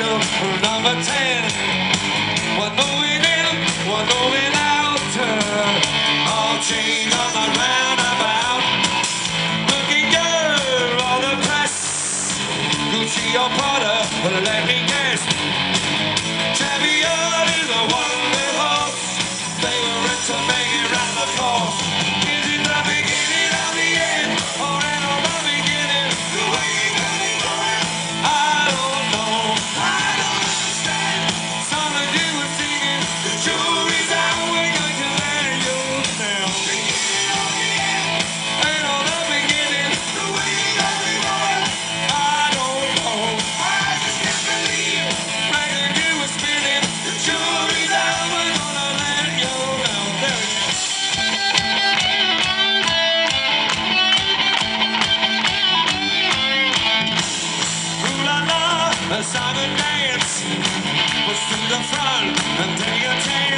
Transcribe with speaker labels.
Speaker 1: system for number 10. One going in, one going out. All chains on the roundabout. Looking good on the press. Gucci or Prada, let me The I'm dance, what's in the front, and then you chance.